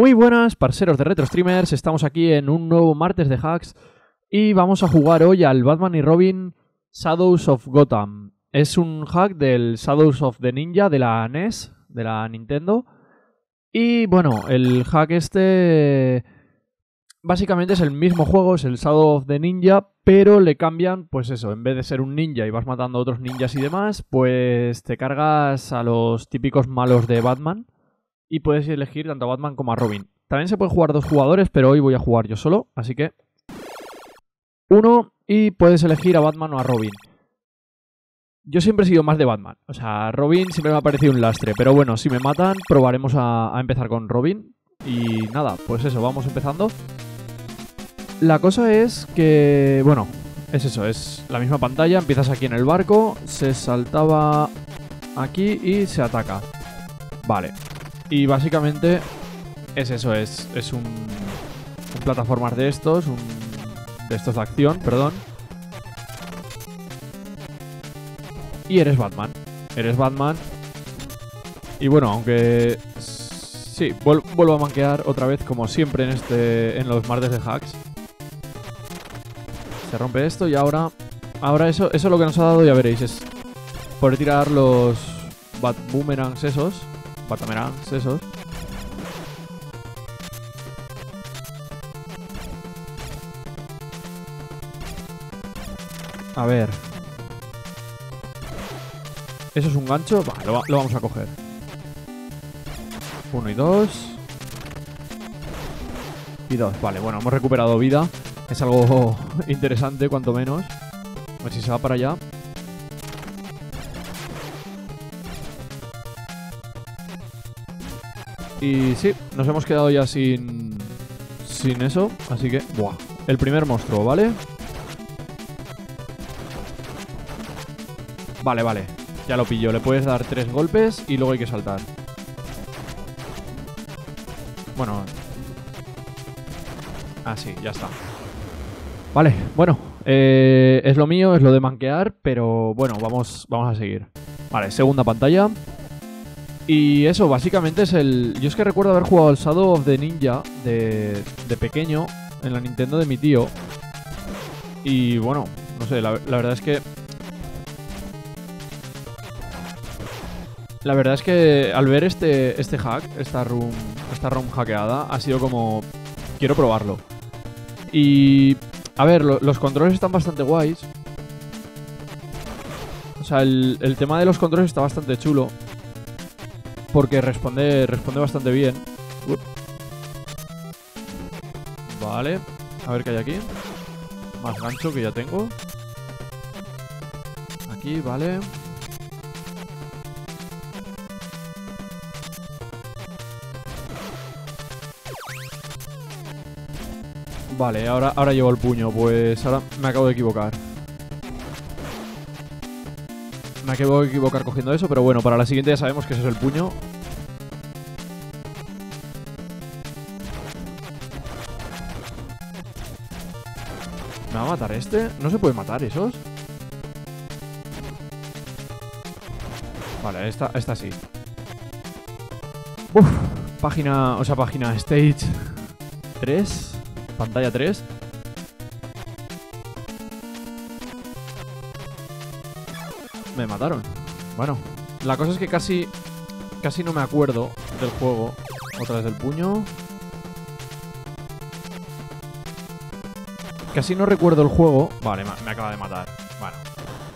Muy buenas, parceros de Retro Streamers. Estamos aquí en un nuevo martes de hacks y vamos a jugar hoy al Batman y Robin Shadows of Gotham. Es un hack del Shadows of the Ninja de la NES, de la Nintendo. Y bueno, el hack este básicamente es el mismo juego, es el Shadow of the Ninja, pero le cambian, pues eso, en vez de ser un ninja y vas matando a otros ninjas y demás, pues te cargas a los típicos malos de Batman y puedes elegir tanto a Batman como a Robin. También se puede jugar dos jugadores, pero hoy voy a jugar yo solo, así que uno y puedes elegir a Batman o a Robin. Yo siempre he sido más de Batman, o sea, Robin siempre me ha parecido un lastre, pero bueno, si me matan, probaremos a, a empezar con Robin. Y nada, pues eso, vamos empezando. La cosa es que, bueno, es eso, es la misma pantalla, empiezas aquí en el barco, se saltaba aquí y se ataca. Vale. Y básicamente es eso, es, es un, un plataformas de estos, un, de estos de acción, perdón. Y eres Batman. Eres Batman. Y bueno, aunque... Sí, vuel- vuelvo a manquear otra vez como siempre en este en los martes de hacks. Se rompe esto y ahora... Ahora eso, eso lo que nos ha dado, ya veréis, es poder tirar los bat boomerangs esos. Batamerangs esos. A ver. ¿Eso es un gancho? Va, lo, lo vamos a coger. Uno y dos. Y dos. Vale, bueno, hemos recuperado vida. Es algo interesante, cuanto menos. A ver si se va para allá. Y sí, nos hemos quedado ya sin... Sin eso, así que... Buah. El primer monstruo, ¿vale? Vale, vale. Ya lo pillo. Le puedes dar tres golpes y luego hay que saltar. Bueno. Ah, sí, ya está. Vale, bueno. eh, es lo mío, es lo de manquear, pero bueno, vamos, vamos a seguir. Vale, segunda pantalla. Y eso, básicamente es el... Yo es que recuerdo haber jugado al Shadow of the Ninja de, de pequeño en la Nintendo de mi tío. Y bueno, no sé, la, verdad es que... La verdad es que al ver este, este hack, esta room, esta room hackeada, ha sido como... Quiero probarlo. Y... A ver, lo- los controles están bastante guays. O sea, el, el tema de los controles está bastante chulo. Porque responde, responde bastante bien. Vale. A ver qué hay aquí. Más gancho que ya tengo. Aquí, vale. Vale, ahora, ahora llevo el puño. Pues ahora me acabo de equivocar. Me acabo de equivocar cogiendo eso, pero bueno, para la siguiente ya sabemos que ese es el puño. ¿Me va a matar este? ¿No se puede matar esos? Vale, esta, esta sí. Uf, página, o sea, página stage 3, pantalla 3. Me mataron. Bueno, la cosa es que casi casi no me acuerdo del juego. Otra vez del puño. Casi no recuerdo el juego. Vale, me acaba de matar. Bueno.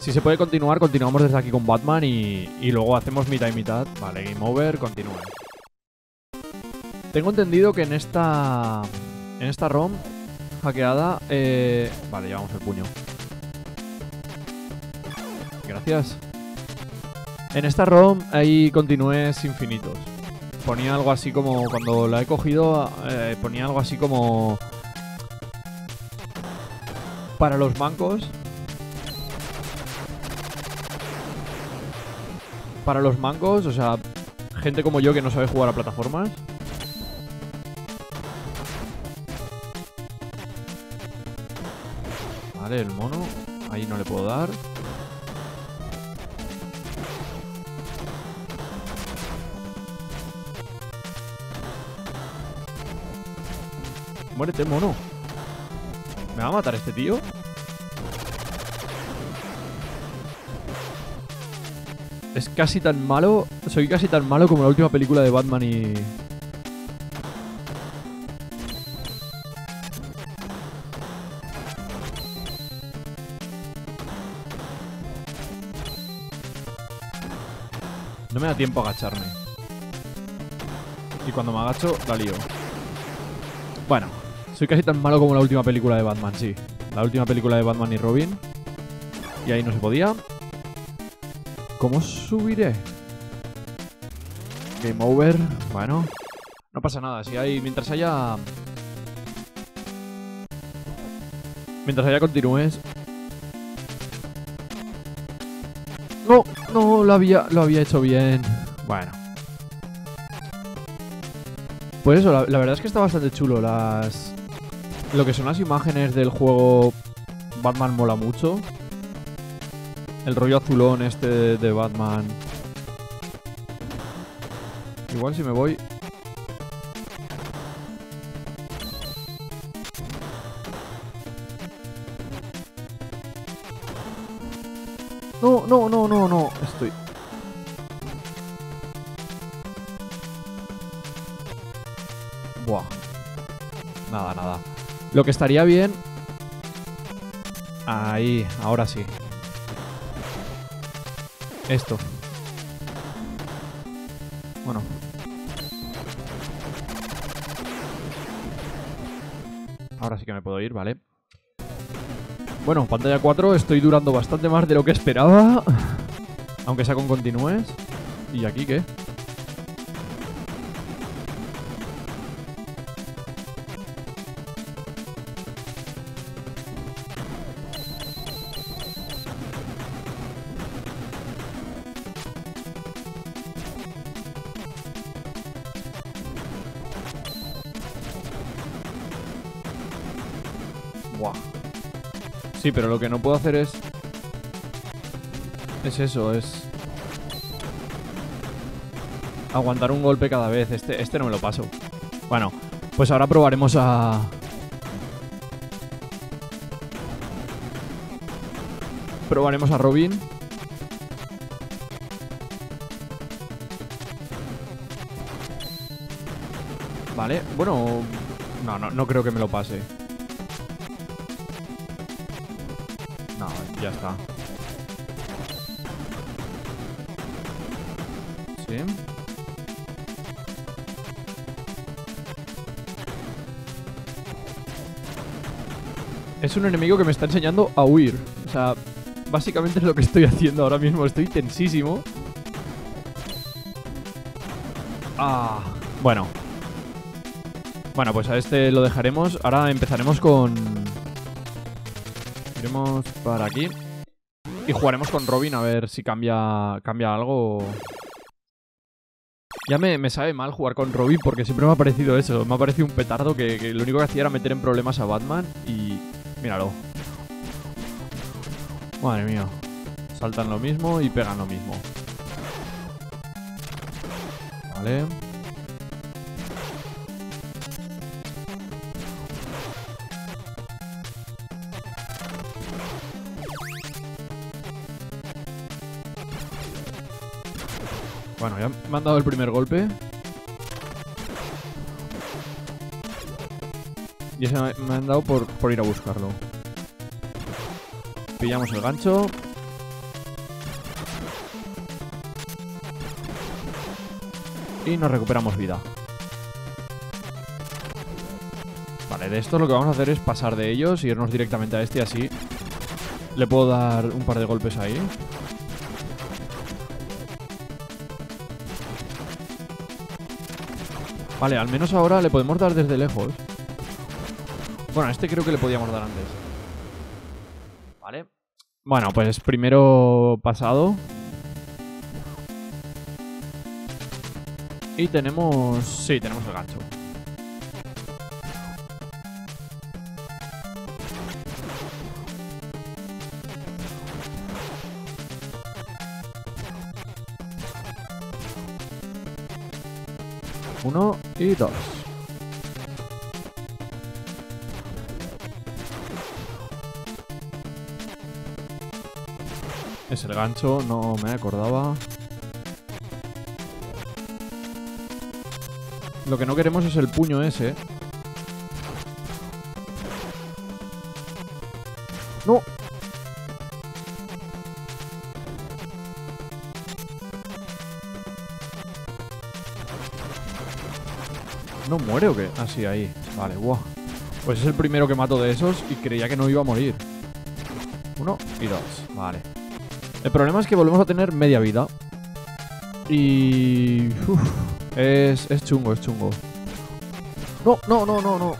Si se puede continuar, continuamos desde aquí con Batman y, y luego hacemos mitad y mitad. Vale, game over, continúe. Tengo entendido que en esta. En esta ROM hackeada. eh, vale, llevamos el puño. Gracias. En esta ROM hay continúes infinitos. Ponía algo así como. Cuando la he cogido, eh, ponía algo así como. Para los mancos. Para los mancos, o sea, gente como yo que no sabe jugar a plataformas. Vale, el mono. Ahí no le puedo dar. Muérete, mono. ¿Me va a matar este tío? Es casi tan malo. Soy casi tan malo como la última película de Batman y. No me da tiempo a agacharme. Y cuando me agacho, la lío. Bueno, soy casi tan malo como la última película de Batman, sí. La última película de Batman y Robin. Y ahí no se podía. ¿Cómo subiré? Game over. Bueno. No pasa nada. Si hay. Mientras haya. Mientras haya continúes. No, no, lo había, lo había hecho bien. Bueno. Pues eso, la, la verdad es que está bastante chulo. Las. Lo que son las imágenes del juego Batman mola mucho. El rollo azulón este de, Batman. Igual si me voy... No, no, no, no, no. Lo que estaría bien... Ahí, ahora sí. Esto. Bueno. Ahora sí que me puedo ir, ¿vale? Bueno, pantalla 4, estoy durando bastante más de lo que esperaba. Aunque sea con continúes. ¿Y aquí qué? Buah. Sí, pero lo que no puedo hacer es... Es eso, es... Aguantar un golpe cada vez. Este, este no me lo paso. Bueno, pues ahora probaremos a... Probaremos a Robin. Vale, bueno... No, no, no creo que me lo pase. Ya está. Sí. Es un enemigo que me está enseñando a huir. O sea, básicamente es lo que estoy haciendo ahora mismo. Estoy tensísimo. Ah, bueno. Bueno, pues a este lo dejaremos. Ahora empezaremos con... Iremos para aquí. Y jugaremos con Robin a ver si cambia, cambia algo. Ya me, me sabe mal jugar con Robin porque siempre me ha parecido eso. Me ha parecido un petardo que, que lo único que hacía era meter en problemas a Batman y... Míralo. Madre mía. Saltan lo mismo y pegan lo mismo. Vale. Bueno, ya me han dado el primer golpe. Y ese me han dado por, por ir a buscarlo. Pillamos el gancho. Y nos recuperamos vida. Vale, de esto lo que vamos a hacer es pasar de ellos y irnos directamente a este así. Le puedo dar un par de golpes ahí. Vale, al menos ahora le podemos dar desde lejos. Bueno, a este creo que le podíamos dar antes. Vale. Bueno, pues primero pasado. Y tenemos... Sí, tenemos el gancho. Uno y dos. Es el gancho, no me acordaba. Lo que no queremos es el puño ese, ¿No muere o qué? Ah, sí, ahí. Vale, guau. Pues es el primero que mato de esos y creía que no iba a morir. Uno y dos. Vale. El problema es que volvemos a tener media vida. Y... es, es chungo, es chungo. No, no, no, no, no.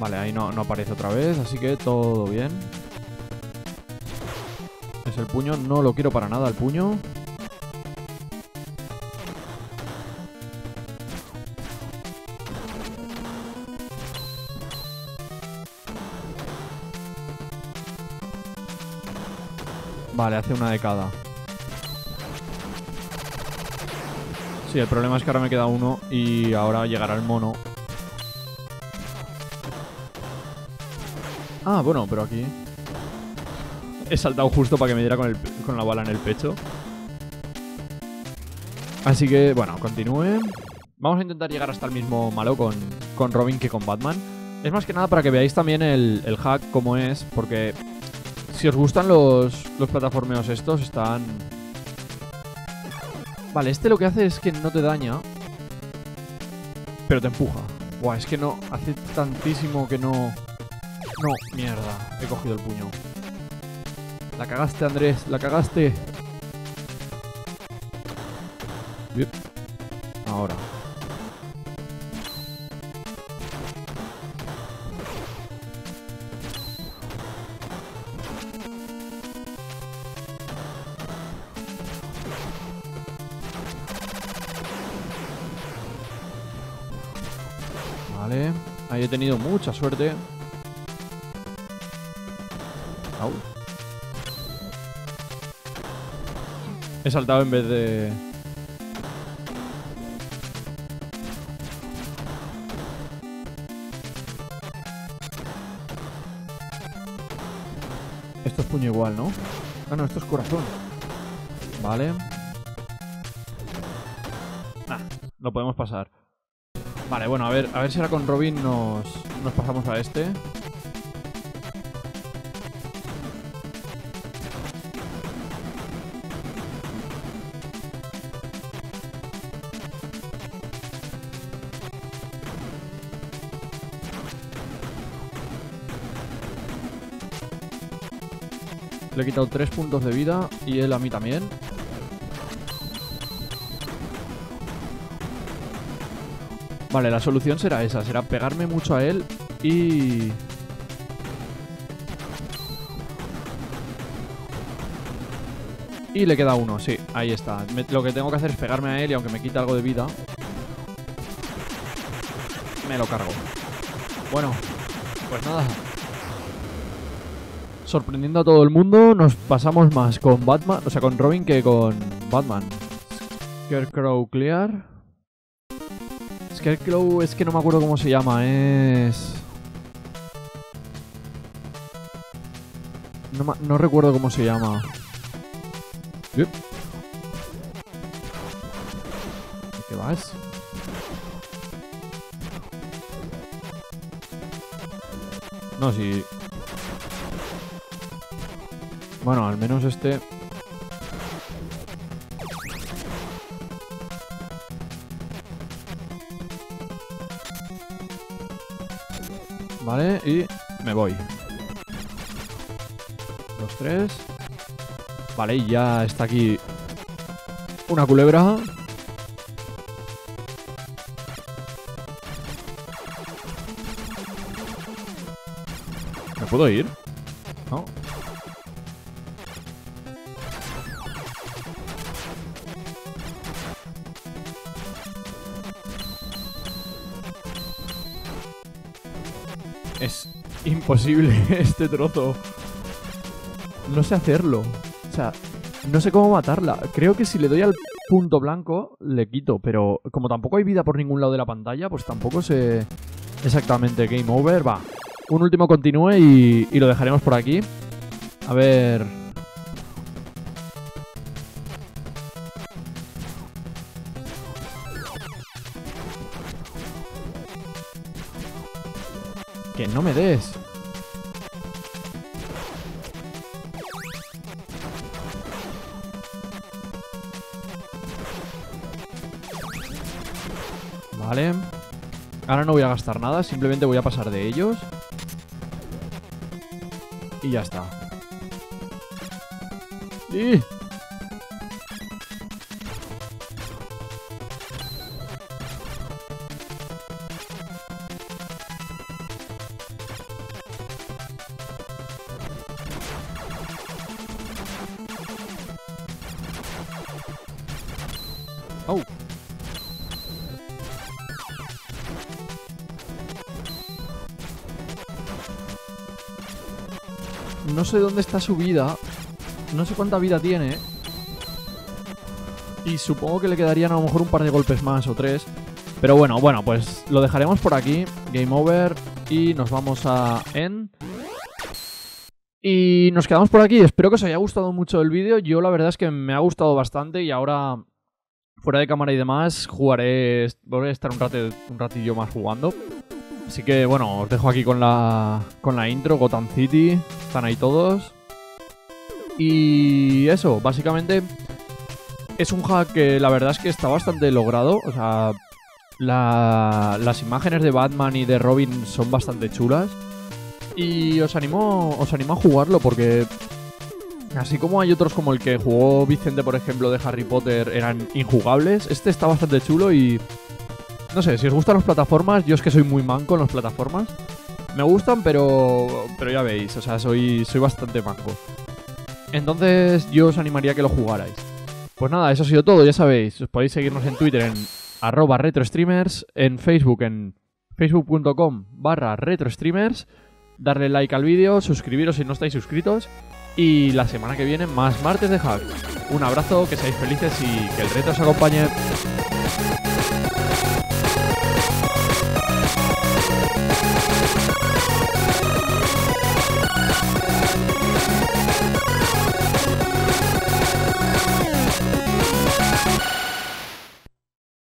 Vale, ahí no, no aparece otra vez, así que todo bien. Es el puño, no lo quiero para nada el puño. Vale, hace una de cada. Sí, el problema es que ahora me queda uno y ahora llegará el mono. Ah, bueno, pero aquí... He saltado justo para que me diera con, el- con la bala en el pecho. Así que, bueno, continúe. Vamos a intentar llegar hasta el mismo malo con, con Robin que con Batman. Es más que nada para que veáis también el, el hack cómo es, porque si os gustan los, los plataformeos estos, están... Vale, este lo que hace es que no te daña, pero te empuja. Buah, es que no, hace tantísimo que no... No, mierda, he cogido el puño. La cagaste, Andrés, la cagaste. Ahora. Vale. Ahí he tenido mucha suerte. Au. He saltado en vez de... Esto es puño igual, ¿no? Ah, no, esto es corazón. Vale. Ah, lo podemos pasar. Vale, bueno, a ver, a ver si ahora con Robin nos, nos pasamos a este. Le he quitado 3 puntos de vida y él a mí también. Vale, la solución será esa, será pegarme mucho a él y... Y le queda uno, sí, ahí está. Lo que tengo que hacer es pegarme a él y aunque me quite algo de vida... Me lo cargo. Bueno, pues nada. Sorprendiendo a todo el mundo, nos pasamos más con Batman, o sea, con Robin que con Batman. Scarecrow Clear. Scarecrow es que no me acuerdo cómo se llama, es... No, no recuerdo cómo se llama. ¿Qué vas? No, si... Bueno, al menos este... Vale, y me voy. Los tres. Vale, y ya está aquí una culebra. ¿Me puedo ir? Imposible este trozo. No sé hacerlo. O sea, no sé cómo matarla. Creo que si le doy al punto blanco, le quito. Pero como tampoco hay vida por ningún lado de la pantalla, pues tampoco sé exactamente game over. Va. un último continúe y, y lo dejaremos por aquí. A ver... Que no me des. Vale. Ahora no voy a gastar nada, simplemente voy a pasar de ellos. Y ya está. ¡Y! No sé dónde está su vida. No sé cuánta vida tiene. Y supongo que le quedarían a lo mejor un par de golpes más o tres. Pero bueno, bueno, pues lo dejaremos por aquí. Game over. Y nos vamos a End. Y nos quedamos por aquí. Espero que os haya gustado mucho el vídeo. Yo la verdad es que me ha gustado bastante y ahora, fuera de cámara y demás, jugaré... Voy a estar un, rato, un ratillo más jugando. Así que bueno, os dejo aquí con la, con la intro, Gotham City. Están ahí todos. Y eso, básicamente es un hack que la verdad es que está bastante logrado. O sea, la- las imágenes de Batman y de Robin son bastante chulas. Y os animo, os animo a jugarlo porque así como hay otros como el que jugó Vicente, por ejemplo, de Harry Potter, eran injugables, este está bastante chulo y no sé, si os gustan las plataformas, yo es que soy muy manco en las plataformas. Me gustan, pero pero ya veis, o sea, soy soy bastante manco. Entonces, yo os animaría a que lo jugarais. Pues nada, eso ha sido todo, ya sabéis. Os podéis seguirnos en Twitter en arroba retrostreamers, en Facebook en facebook.com barra retrostreamers, darle like al vídeo, suscribiros si no estáis suscritos y la semana que viene más martes de hack. Un abrazo, que seáis felices y que el reto os acompañe.